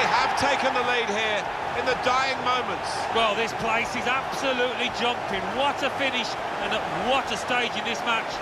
They have taken the lead here in the dying moments. Well, this place is absolutely jumping. What a finish and what a stage in this match.